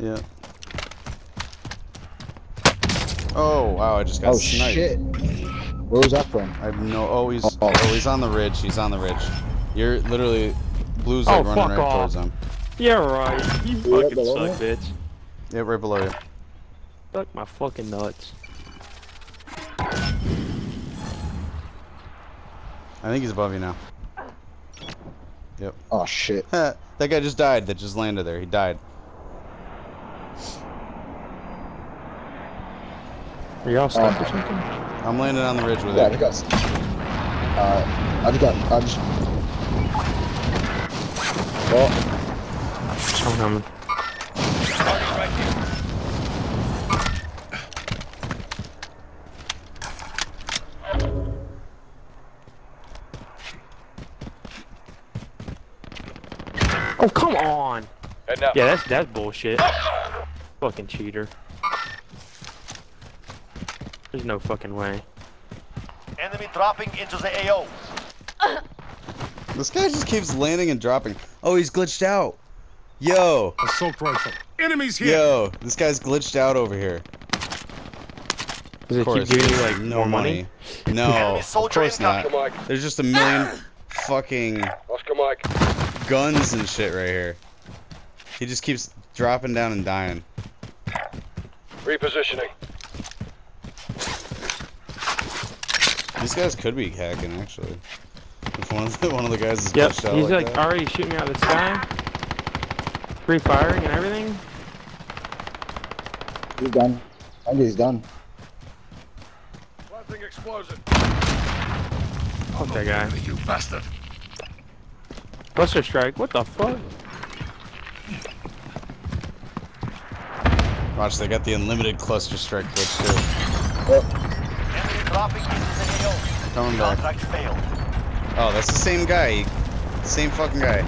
Yeah. Oh wow! I just got Oh sniped. shit. Where was that from? I have no. Oh, he's Oh. oh he's on the ridge. He's on the ridge. You're literally blue's Oh, like running fuck right off. towards him. Yeah, right. You You right fucking below suck, me? bitch. Yeah, right below you. Suck my fucking nuts. I think he's above you now. Yep. Oh shit. that guy just died. That just landed there. He died. Are y'all stuck Um, or something? I'm landing on the ridge with Yeah, I it. just got. Uh, I just got. I just. Well, I'm coming. Oh come on! Head. Yeah, that's that's bullshit. fucking cheater. There's no fucking way. Enemy dropping into the AO. This guy just keeps landing and dropping. Oh, he's glitched out. Yo, Assault rifle. Enemies here. yo, this guy's glitched out over here. Does it Of course, keep giving you there's like no more money? No, of course not. incoming. Mike. There's just a million ah! fucking Oscar Mike. guns and shit right here. He just keeps dropping down and dying. Repositioning. These guys could be hacking actually. If one of the, one of the guys is Yep, glitched out he's like, like that. already shooting out of the sky. Free firing and everything. he's done. I think he's done. Planting explosion. Fuck that guy. You bastard. Buster strike. What the fuck? Watch, they got the unlimited cluster strike glitch too. Enemy dropping into the AO. Coming back. Contract failed. Oh, that's the same guy. Same fucking guy.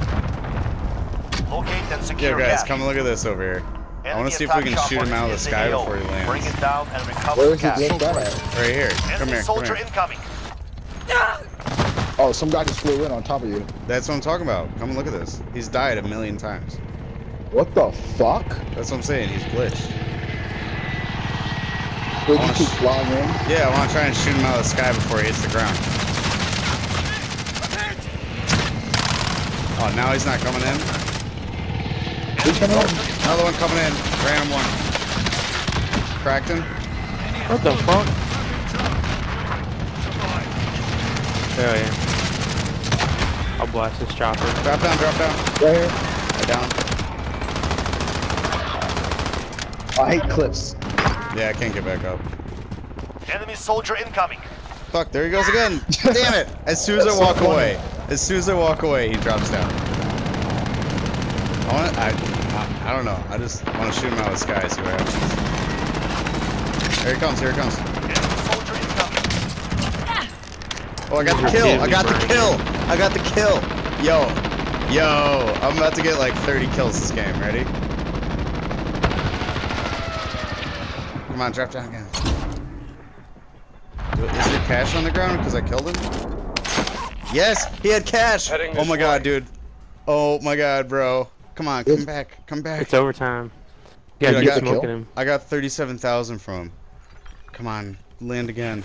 Locate and secure Yo, guys, cash. come look at this over here. I wanna see if we can shoot him out of the sky AO. before he lands. Bring it down and recover Where the he cash. at? Right here. Come Enemy here. Come soldier here. incoming. Oh, some guy just flew in on top of you. That's what I'm talking about. Come and look at this. He's died a million times. What the fuck? That's what I'm saying. He's glitched. Did Oh, you keep flying in? Yeah, I want to try and shoot him out of the sky before he hits the ground. Oh, now he's not coming in. Who's coming in? Another one coming in. Random one. Cracked him. What the fuck? Hell yeah. I'll blast this chopper. Drop down, drop down. Right here. Right down. I hate clips. Yeah, I can't get back up. Enemy soldier incoming. Fuck, there he goes again. Damn it. As soon as I That's so walk funny. away. As soon as I walk away, he drops down. I want I, I, I don't know. I just want to shoot him out of the sky, see what happens. Here he comes, here he comes. Enemy soldier incoming. Oh, I got the kill. I got the kill. I got the kill. Yo. Yo. I'm about to get like 30 kills this game. Ready? Come on, drop down again. Is there cash on the ground because I killed him? Yes, he had cash. Oh this my god, dude. Oh my god, bro. Come on, come back. Come back. It's overtime. Yeah, Dude, I keep got- smoking him. I got 37,000 from him. Come on, land again.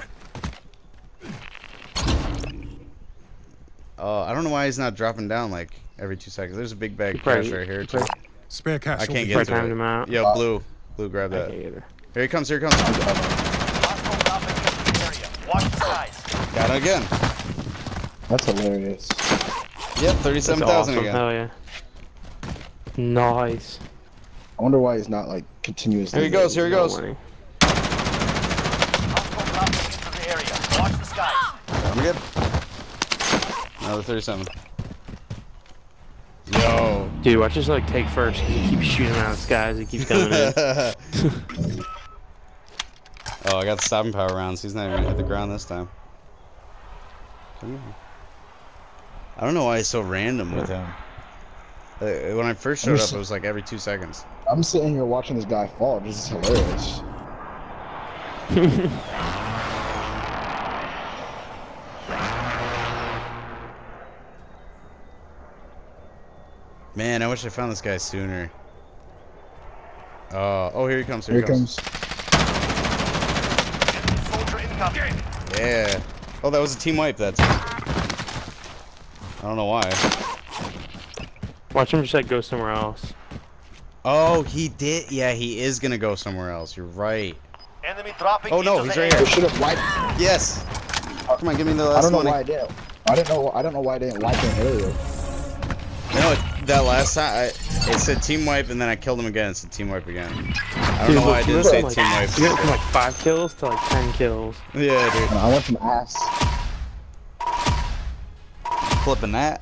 Oh, I don't know why he's not dropping down like every two seconds. There's a big bag of cash right here. probably- Too. Spare cash. I can't over get to it. him out. Yo, blue, blue, grab I that. Can't either. Here he comes. Here he comes. Hostile dropping into the area. Watch the skies. Got it again. That's hilarious. Yep, 37,000 awesome. again. Hell yeah. Nice. I wonder why he's not like continuously. Here he goes. Here he goes. money. Hostile dropping into the area. Watch the skies. I'm good. Another 37. Yo. Dude, watch this like take first. He keeps shooting out of the skies. He keeps coming in. oh, I got the stopping power rounds. He's not even gonna hit the ground this time. I don't know why he's so random with him. Uh, when I first showed up, it was like every two seconds. I'm sitting here watching this guy fall. This is hilarious. Man, I wish I found this guy sooner. Uh, oh, here he comes. Here, Here he he comes. comes. Enemy soldier incoming. Yeah. Oh, that was a team wipe that time. I don't know why. Watch him just like go somewhere else. Oh, he did. Yeah, he is gonna go somewhere else. You're right. Enemy dropping Oh, no, he's right air. They should have wiped. Yes. Come on, give me the last. I don't know money. why I didn't. I didn't know. I don't know why I didn't wipe him earlier. You know what? That last time, I, it said team wipe, and then I killed him again. It said team wipe again. I don't Dude, know why I look, you didn't went say from, team wipe. like, You went from like five kills to like ten kills. Yeah, dude. I went from ass. Clipping that.